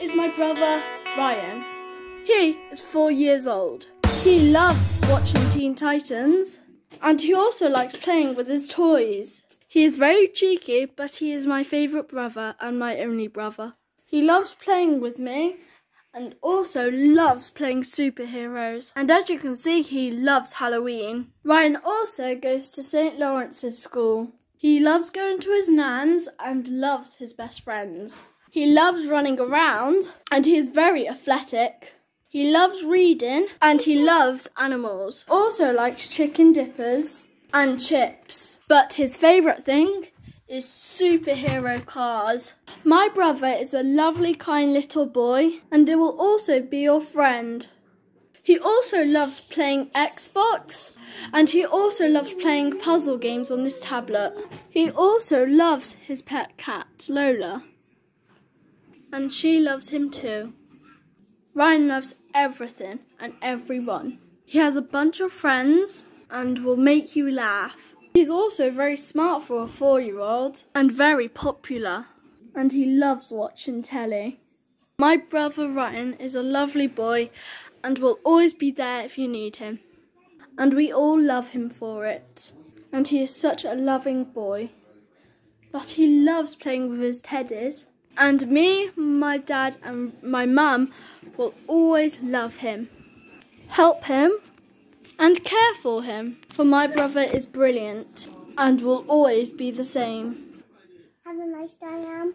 Is my brother Ryan. He is four years old. He loves watching Teen Titans and he also likes playing with his toys. He is very cheeky, but he is my favourite brother and my only brother. He loves playing with me and also loves playing superheroes. And as you can see, he loves Halloween. Ryan also goes to St. Lawrence's school. He loves going to his nan's and loves his best friends. He loves running around and he is very athletic. He loves reading and he loves animals. Also likes chicken dippers and chips. But his favourite thing is superhero cars. My brother is a lovely kind little boy and it will also be your friend. He also loves playing Xbox and he also loves playing puzzle games on his tablet. He also loves his pet cat, Lola and she loves him too. Ryan loves everything and everyone. He has a bunch of friends and will make you laugh. He's also very smart for a four-year-old and very popular. And he loves watching telly. My brother Ryan is a lovely boy and will always be there if you need him. And we all love him for it. And he is such a loving boy. But he loves playing with his teddies and me, my dad, and my mum will always love him, help him, and care for him. For my brother is brilliant and will always be the same. Have a nice day, Am.